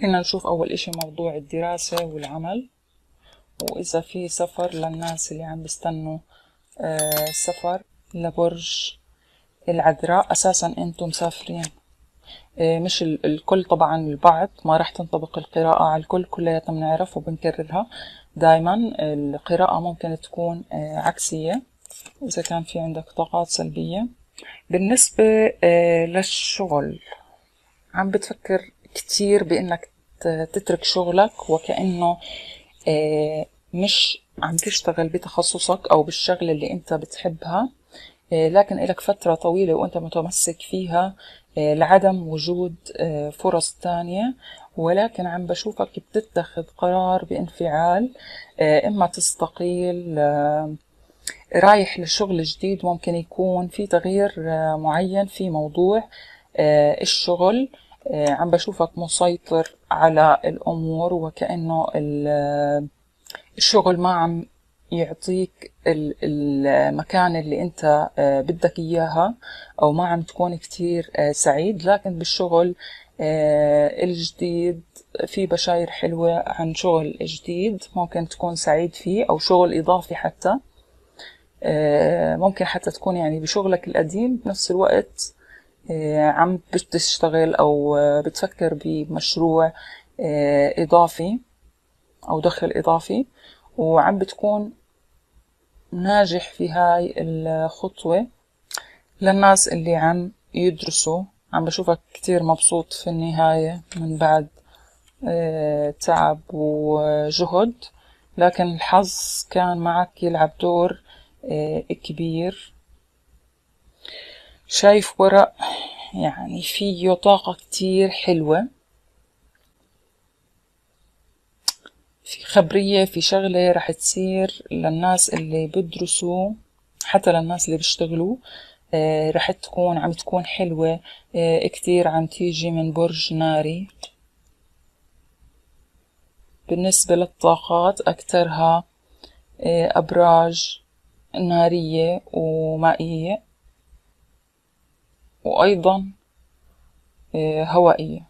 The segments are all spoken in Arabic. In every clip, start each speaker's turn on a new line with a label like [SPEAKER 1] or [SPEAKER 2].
[SPEAKER 1] خلينا نشوف أول إشي موضوع الدراسة والعمل. وإذا في سفر للناس اللي عم بيستنوا آه، سفر لبرج العذراء أساسا أنتم مسافرين. آه، مش الكل طبعا البعض ما راح تنطبق القراءة على الكل كلياتنا بنعرف وبنكررها. دايما القراءة ممكن تكون آه، عكسية إذا كان في عندك طاقات سلبية. بالنسبة للشغل عم بتفكر كتير بإنك تترك شغلك وكأنه آه، مش عم تشتغل بتخصصك أو بالشغلة اللي أنت بتحبها. آه، لكن إلك فترة طويلة وأنت متمسك فيها آه، لعدم وجود فرص تانية. ولكن عم بشوفك بتتخذ قرار بانفعال إما تستقيل رايح لشغل جديد ممكن يكون في تغيير معين في موضوع الشغل. عم بشوفك مسيطر على الأمور وكأنه الشغل ما عم يعطيك المكان اللي أنت آه، بدك إياها أو ما عم تكون كتير آه، سعيد. لكن بالشغل الجديد في بشاير حلوة عن شغل جديد ممكن تكون سعيد فيه أو شغل إضافي حتى. ممكن حتى تكون يعني بشغلك القديم بنفس الوقت آه، عم بتشتغل أو بتفكر بمشروع آه، إضافي أو دخل إضافي وعم بتكون ناجح في هاي الخطوة للناس اللي عم يدرسوا. عم بشوفك كتير مبسوط في النهاية من بعد آه، تعب وجهد لكن الحظ كان معك يلعب دور كبير. شايف ورق يعني فيه طاقة كتير حلوة. في خبرية في شغلة رح تصير للناس اللي بدرسوا حتى للناس اللي بيشتغلوا آه رح تكون عم تكون حلوة آه كتير عم تيجي من برج ناري. بالنسبة للطاقات أكترها آه أبراج نارية ومائية. وأيضا آه، هوائية.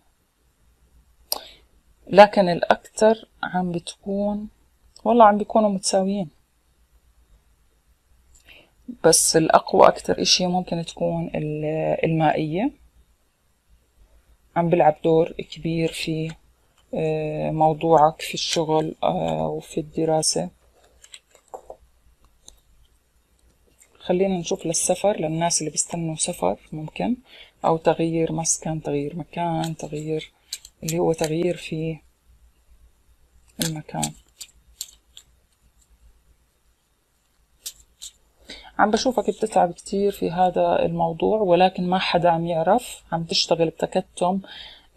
[SPEAKER 1] لكن الأكثر عم بتكون والله عم بيكونوا متساويين. بس الأقوى أكتر إشي ممكن تكون المائية. عم بلعب دور كبير في آه، موضوعك في الشغل آه، وفي الدراسة. خلينا نشوف للسفر للناس اللي بيستنوا سفر ممكن أو تغيير مسكن تغيير مكان تغيير اللي هو تغيير في المكان. عم بشوفك بتتعب كتير في هذا الموضوع ولكن ما حدا عم يعرف عم تشتغل بتكتم.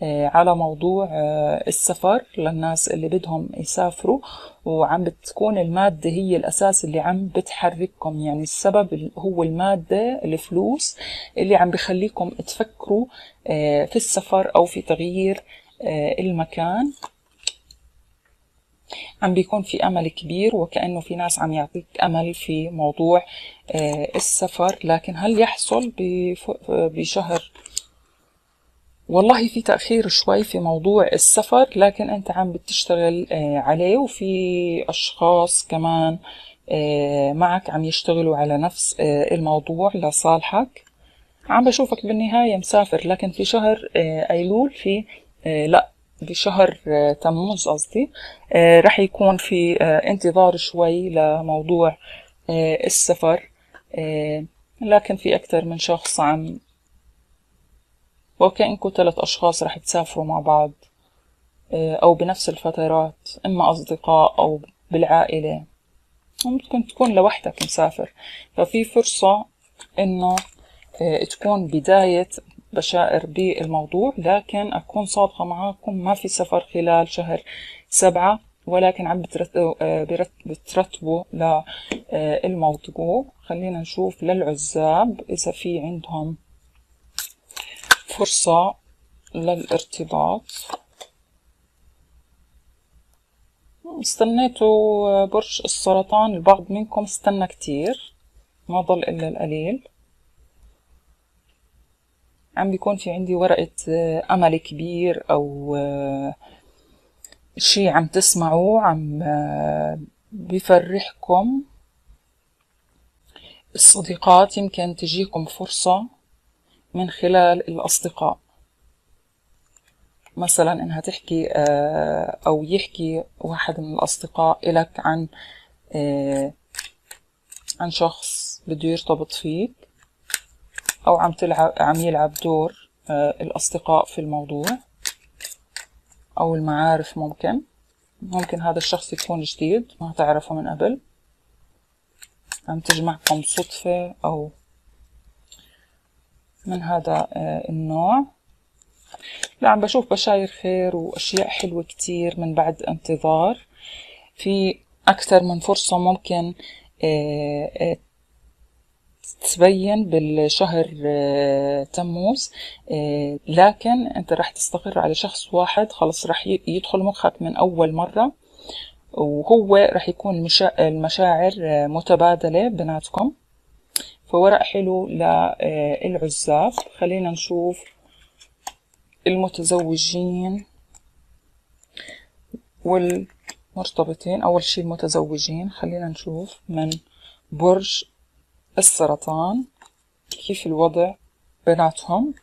[SPEAKER 1] على موضوع آه، السفر للناس اللي بدهم يسافروا وعم بتكون المادة هي الأساس اللي عم بتحرككم. يعني السبب هو المادة الفلوس اللي عم بخليكم تفكروا آه، في السفر أو في تغيير المكان. عم بيكون في أمل كبير وكأنه في ناس عم يعطيك أمل في موضوع السفر. لكن هل يحصل بشهر والله في تأخير شوي في موضوع السفر لكن أنت عم بتشتغل آه، عليه وفي أشخاص كمان آه، معك عم يشتغلوا على نفس آه، الموضوع لصالحك. عم بشوفك بالنهاية مسافر لكن في شهر أيلول في لا بشهر تموز قصدي رح يكون في انتظار شوي لموضوع السفر لكن في أكثر من شخص عم وكأنكم ثلاث أشخاص رح تسافروا مع بعض آه، أو بنفس الفترات إما أصدقاء أو بالعائلة. ممكن تكون لوحدك مسافر. ففي فرصة إنه آه، تكون بداية بشائر بالموضوع لكن أكون صادقة معاكم ما في سفر خلال شهر سبعة ولكن عم آه، بترتبوا للموضوع خلينا نشوف للعزاب إذا في عندهم فرصة للارتباط. استنيتوا برج السرطان البعض منكم استنى كتير ما ضل إلا القليل. عم بيكون في عندي ورقة أمل كبير أو شي عم تسمعوه عم آه، بفرحكم. الصديقات يمكن تجيكم فرصة. من خلال الأصدقاء. مثلا إنها تحكي آه، أو يحكي واحد من الأصدقاء إلك عن آه، عن شخص بده يرتبط فيك أو عم تلعب عم يلعب دور الأصدقاء في الموضوع أو المعارف ممكن. ممكن هذا الشخص يكون جديد ما تعرفه من قبل. عم تجمعكم صدفة أو من هذا آه، النوع. لا عم بشوف بشاير خير وأشياء حلوة كتير من بعد انتظار. في أكثر من فرصة ممكن آه، آه، تبين بالشهر تموز. لكن أنت راح تستقر على شخص واحد خلص راح يدخل مخك من أول مرة. وهو راح يكون المشاعر متبادلة بيناتكم. فورق حلو للعزاب خلينا نشوف المتزوجين والمرتبطين. أول شي المتزوجين. خلينا نشوف من برج السرطان. كيف الوضع بيناتهم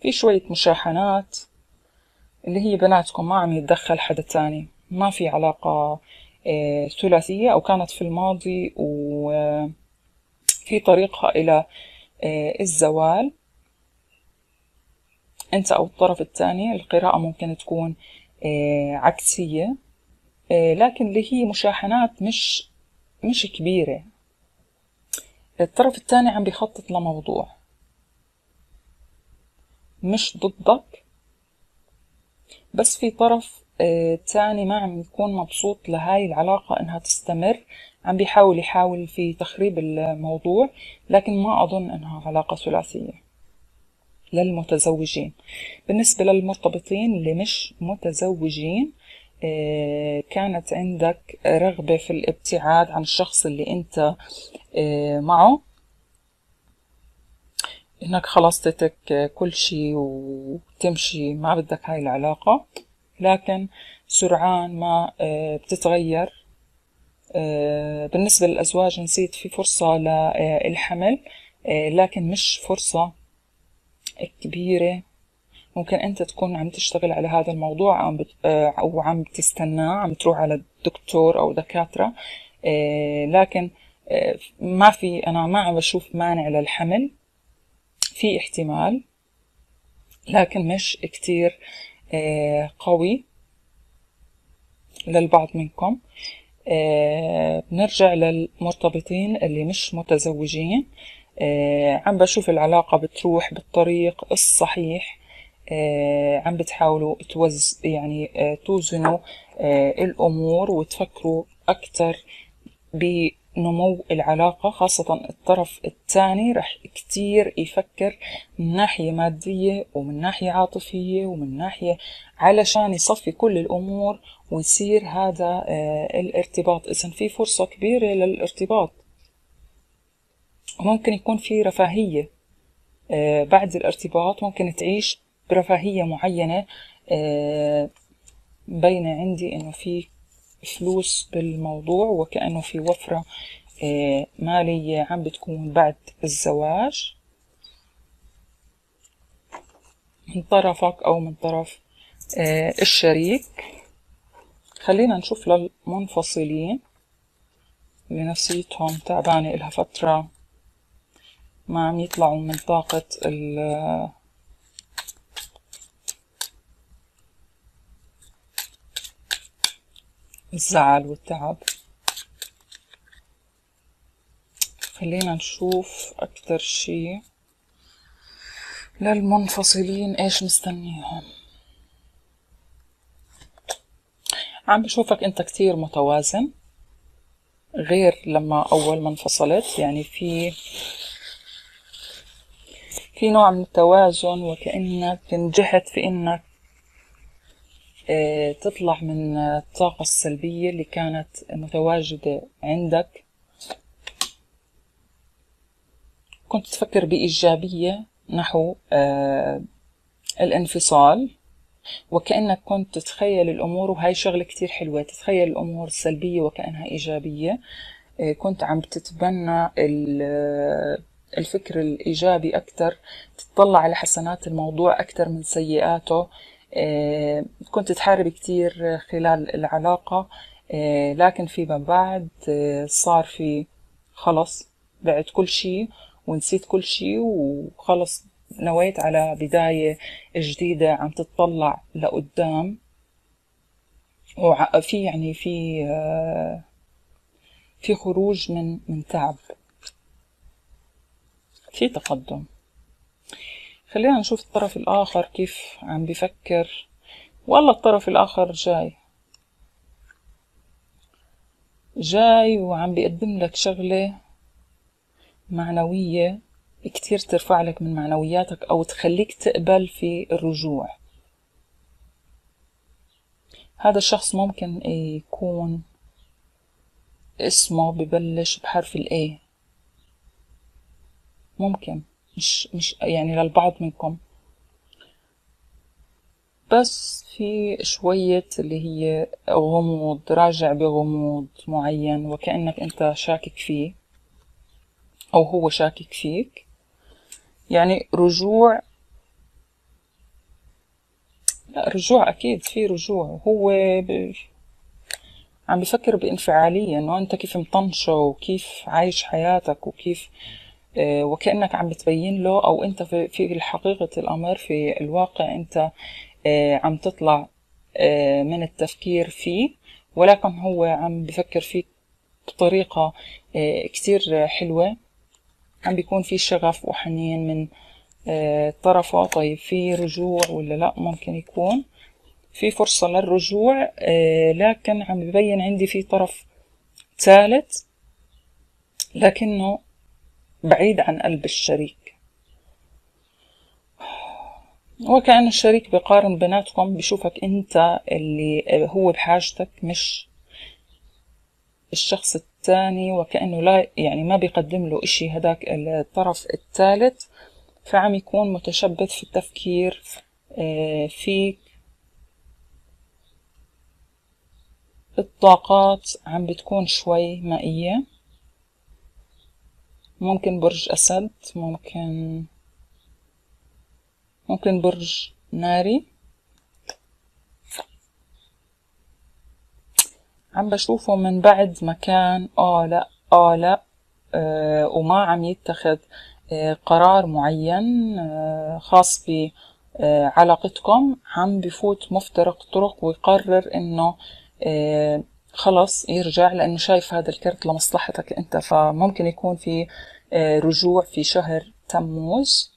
[SPEAKER 1] في شوية مشاحنات اللي هي بيناتكم ما عم يتدخل حدا تاني. ما في علاقة آه، ثلاثية أو كانت في الماضي وفي طريقها إلى آه، الزوال. أنت أو الطرف الثاني القراءة ممكن تكون آه، عكسية لكن اللي هي مشاحنات مش مش كبيرة. الطرف الثاني عم بيخطط لموضوع. مش ضدك بس في طرف آه، تاني ما عم يكون مبسوط لهاي العلاقة إنها تستمر. عم بيحاول يحاول في تخريب الموضوع لكن ما أظن إنها علاقة ثلاثية للمتزوجين. بالنسبة للمرتبطين اللي مش متزوجين آه، كانت عندك رغبة في الابتعاد عن الشخص اللي أنت آه، معه. إنك خلاص تترك كل شي وتمشي ما بدك هاي العلاقة. لكن سرعان ما آه، بتتغير. بالنسبة للأزواج نسيت في فرصة للحمل لكن مش فرصة كبيرة ممكن أنت تكون عم تشتغل على هذا الموضوع. آه، أو عم تستناه عم تروح على الدكتور أو دكاترة آه، لكن آه، ما في أنا ما عم بشوف مانع للحمل في احتمال لكن مش كتير قوي للبعض منكم بنرجع للمرتبطين اللي مش متزوجين. عم بشوف العلاقة بتروح بالطريق الصحيح. آه، عم بتحاولوا توز يعني آه، توزنوا آه، الأمور وتفكروا أكثر بنمو العلاقة خاصة الطرف الثاني رح كتير يفكر من ناحية مادية ومن ناحية عاطفية ومن ناحية علشان يصفي كل الأمور ويصير هذا الارتباط. إذا في فرصة كبيرة للارتباط. وممكن يكون في رفاهية بعد الارتباط. ممكن تعيش برفاهية معينة آه، بين عندي إنه في فلوس بالموضوع وكأنه في وفرة آه، مالية عم بتكون بعد الزواج. من طرفك أو من طرف آه، الشريك. خلينا نشوف للمنفصلين. اللي نفسيتهم تعبانة إلها فترة. ما عم يطلعوا من طاقة الزعل والتعب. خلينا نشوف أكتر شي للمنفصلين إيش مستنيهم عم بشوفك أنت كتير متوازن غير لما أول ما انفصلت. يعني في في نوع من التوازن وكأنك نجحت في إنك تطلع من الطاقة السلبية اللي كانت متواجدة عندك. كنت تفكر بإيجابية نحو آه، الانفصال وكأنك كنت تتخيل الأمور وهاي شغلة كتير حلوة تتخيل الأمور السلبية وكأنها إيجابية. آه، كنت عم تتبنى الفكر الإيجابي أكتر تطلع على حسنات الموضوع أكتر من سيئاته. آه، كنت تحارب كتير خلال العلاقة آه، لكن فيما بعد صار في خلص بعت كل شي ونسيت كل شي وخلص نويت على بداية جديدة عم تتطلع لقدام. وفي يعني في في خروج من من تعب في تقدم. خلينا نشوف الطرف الآخر كيف عم بفكر. والله الطرف الآخر جاي. جاي وعم بيقدم لك شغلة معنوية كتير ترفع لك من معنوياتك أو تخليك تقبل في الرجوع. هذا الشخص ممكن يكون اسمه ببلش بحرف الاي ممكن. مش مش يعني للبعض منكم. بس في شوية اللي هي غموض راجع بغموض معين وكأنك أنت شاكك فيه أو هو شاكك فيك. يعني رجوع لا رجوع أكيد في رجوع. هو ب... عم بفكر بإنفعالية إنه أنت كيف مطنشة وكيف عايش حياتك وكيف آه، وكأنك عم بتبين له أو أنت في, حقيقة الأمر في الواقع أنت آه، عم تطلع آه، من التفكير فيه ولكن هو عم بفكر فيك بطريقة كتير حلوة. عم بيكون في شغف وحنين من طرفه. طيب في رجوع ولا لا؟ ممكن يكون. في فرصة للرجوع آه، لكن عم ببين عندي في طرف ثالث لكنه بعيد عن قلب الشريك. وكأن الشريك بقارن بيناتكم بشوفك أنت اللي هو بحاجتك مش الشخص الثاني وكأنه لا يعني ما بيقدم له إشي هداك الطرف الثالث فعم يكون متشبث في التفكير آه، فيك الطاقات عم بتكون شوي مائية. ممكن برج أسد ممكن ممكن برج ناري. عم بشوفه من بعد ما كان آه لا آه لا آه وما عم يتخذ آه قرار معين آه خاص بعلاقتكم عم بفوت مفترق طرق ويقرر إنه آه، خلص يرجع لأنه شايف هذا الكرت لمصلحتك أنت. فممكن يكون في آه، رجوع في شهر تموز.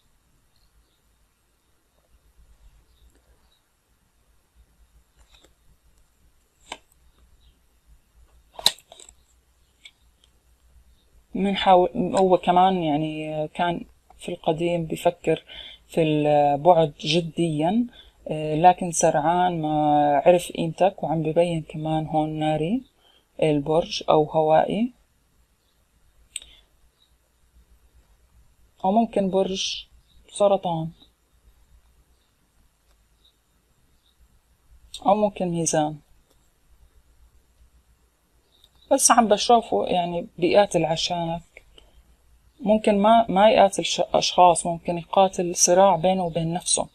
[SPEAKER 1] بنحاول هو كمان يعني كان في القديم بفكر في البعد جديا آه، لكن سرعان ما عرف قيمتك وعم ببين كمان هون ناري البرج أو هوائي. أو ممكن برج سرطان. أو ممكن ميزان. بس عم بشوفه يعني بيقاتل عشانك ممكن ما ما يقاتل أشخاص ممكن يقاتل صراع بينه وبين نفسه.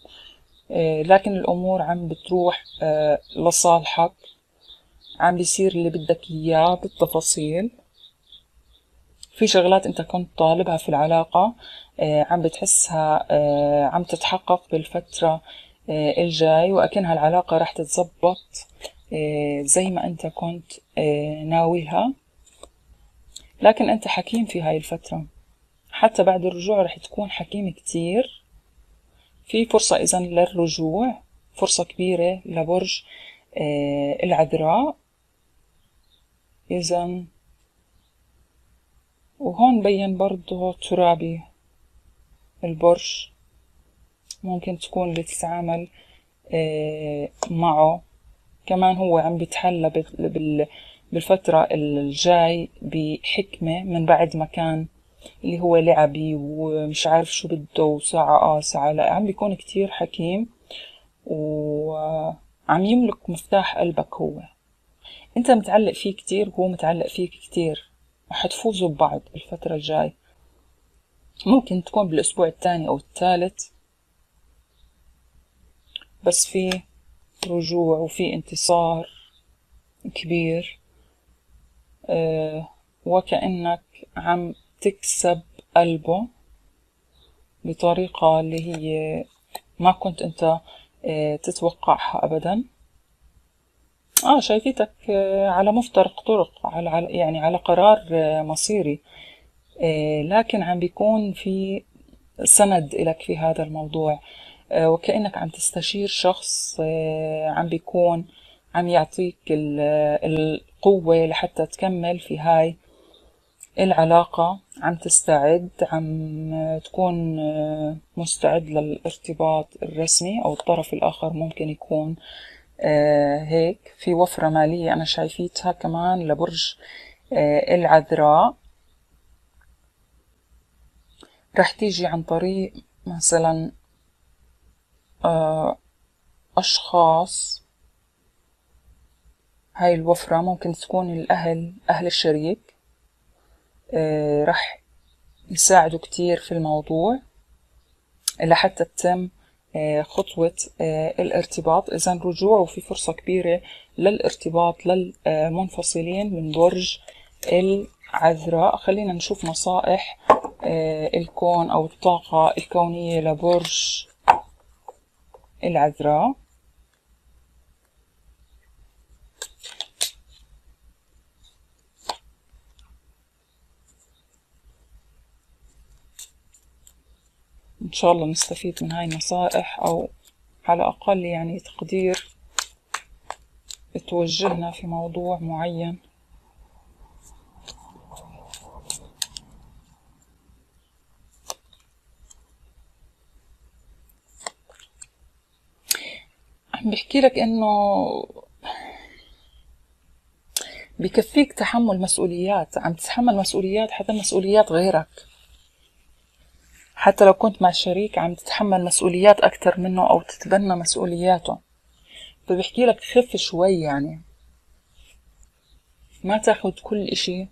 [SPEAKER 1] آه، لكن الأمور عم بتروح آه، لصالحك. عم بيصير اللي بدك إياه بالتفاصيل. في شغلات أنت كنت طالبها في العلاقة. عم بتحسها عم تتحقق بالفترة الجاي وأكنها العلاقة رح تتزبط زي ما أنت كنت ناويها. لكن أنت حكيم في هاي الفترة. حتى بعد الرجوع رح تكون حكيم كتير. في فرصة إذا للرجوع فرصة كبيرة لبرج آه، العذراء. إذا وهون بين برضو ترابي. البرج ممكن تكون اللي تتعامل آه، معه. كمان هو عم بيتحلى بالفترة الجاي بحكمة من بعد ما كان اللي هو لعبي ومش عارف شو بده وساعة آه ساعة لا. عم بيكون كتير حكيم وعم يملك مفتاح قلبك هو. انت متعلق فيه كتير وهو متعلق فيك كتير. وحتفوزوا ببعض الفترة الجاي. ممكن تكون بالأسبوع الثاني أو الثالث بس في رجوع وفي انتصار كبير. أه وكأنك عم تكسب قلبه بطريقة اللي هي ما كنت أنت أه تتوقعها أبدا. آه شايفيتك آه، على مفترق طرق على يعني على قرار آه، مصيري. آه، لكن عم بيكون في سند إلك في هذا الموضوع. وكأنك عم تستشير شخص عم بيكون عم يعطيك القوة لحتى تكمل في هاي العلاقة. عم تستعد عم تكون مستعد للارتباط الرسمي أو الطرف الآخر ممكن يكون آه، هيك. في وفرة مالية أنا شايفيتها كمان لبرج آه، العذراء. رح تيجي عن طريق مثلا آه، أشخاص هاي الوفرة ممكن تكون الأهل أهل الشريك رح يساعدوا كتير في الموضوع لحتى تتم آه، خطوة آه، الارتباط. إذا رجوع وفي فرصة كبيرة للارتباط للمنفصلين من برج العذراء. خلينا نشوف نصائح آه، الكون أو الطاقة الكونية لبرج العذراء. إن شاء الله نستفيد من هاي النصائح أو على الأقل يعني تقدير توجهنا في موضوع معين. بحكي لك إنه بكفيك تحمل مسؤوليات عم تتحمل مسؤوليات حتى مسؤوليات غيرك. حتى لو كنت مع شريك عم تتحمل مسؤوليات أكتر منه أو تتبنى مسؤولياته. فبحكي لك خف شوي يعني. ما تاخد كل إشي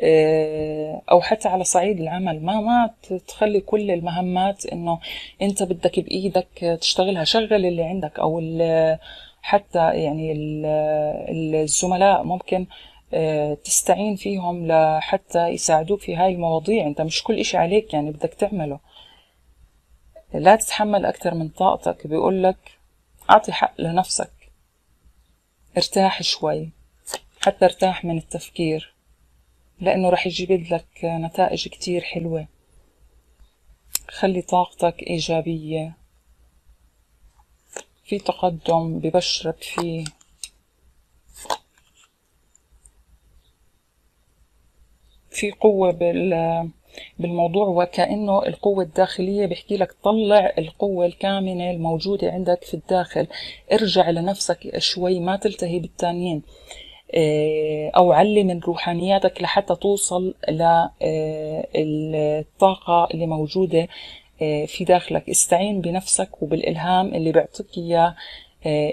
[SPEAKER 1] آه، أو حتى على صعيد العمل. ما ما تخلي كل المهمات إنه أنت بدك بإيدك تشتغلها شغل اللي عندك أو حتى يعني الزملاء ممكن آه، تستعين فيهم لحتى يساعدوك في هاي المواضيع. أنت مش كل إشي عليك يعني بدك تعمله. لا تتحمل أكتر من طاقتك. بيقولك أعطي حق لنفسك. ارتاح شوي. حتى ارتاح من التفكير. لأنه رح يجيب لك نتائج كتير حلوة. خلي طاقتك إيجابية. في تقدم ببشرك فيه. في قوة بال بالموضوع وكأنه القوة الداخلية بيحكي لك طلع القوة الكامنة الموجودة عندك في الداخل. ارجع لنفسك شوي ما تلتهي بالتانيين. أو علي من روحانياتك لحتى توصل للطاقة آه، اللي موجودة آه، في داخلك. استعين بنفسك وبالإلهام اللي بيعطيك إياه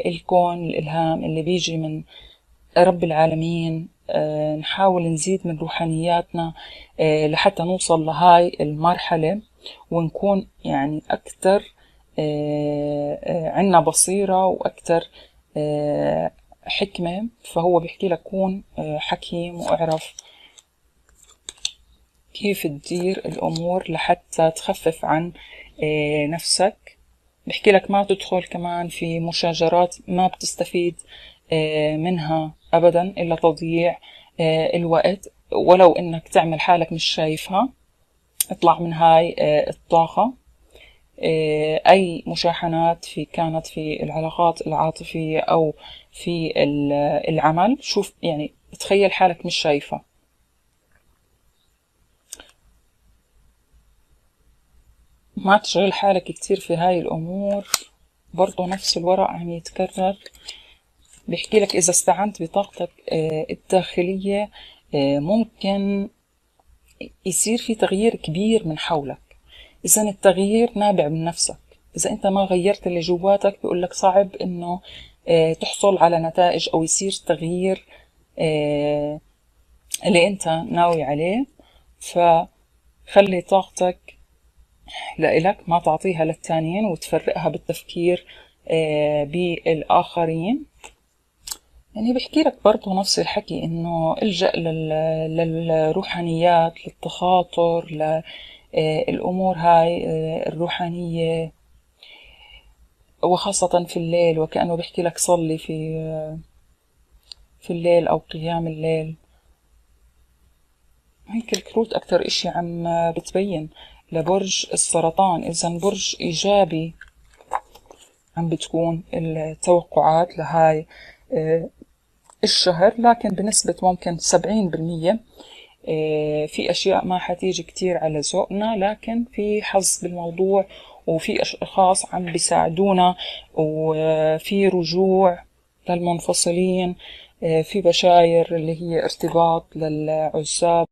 [SPEAKER 1] الكون الإلهام اللي بيجي من رب العالمين. آه، نحاول نزيد من روحانياتنا آه، لحتى نوصل لهاي المرحلة ونكون يعني أكتر آه، عنا بصيرة وأكتر حكمة فهو بيحكي لك كون حكيم وأعرف كيف تدير الأمور لحتى تخفف عن نفسك. بحكي لك ما تدخل كمان في مشاجرات ما بتستفيد آه، منها أبدا إلا تضييع آه، الوقت. ولو إنك تعمل حالك مش شايفها اطلع من هاي آه، الطاقة. أي مشاحنات في كانت في العلاقات العاطفية أو في العمل. شوف يعني تخيل حالك مش شايفة. ما تشغل حالك كتير في هاي الأمور. برضو نفس الورق عم يتكرر. بيحكي لك إذا استعنت بطاقتك آه، الداخلية آه، ممكن يصير في تغيير كبير من حولك. إذا التغيير نابع من نفسك. إذا أنت ما غيرت اللي جواتك بيقول لك صعب إنه تحصل على نتائج أو يصير تغيير آه، اللي أنت ناوي عليه. فخلي طاقتك لإلك ما تعطيها للتانيين وتفرقها بالتفكير آه، بالآخرين. يعني بحكي لك برضو نفس الحكي إنه إلجأ للروحانيات للتخاطر للأمور هاي الروحانية وخاصة في الليل وكأنه بيحكي لك صلي في في الليل أو قيام الليل. هيك الكروت أكتر إشي عم بتبين. لبرج السرطان إذا برج إيجابي عم بتكون التوقعات لهاي آه، الشهر. لكن بنسبة ممكن سبعين بالمية آه، في أشياء ما حتيجي كتير على ذوقنا. لكن في حظ بالموضوع وفي أشخاص عم بيساعدونا وفي رجوع للمنفصلين آه، في بشاير اللي هي ارتباط للعزاب.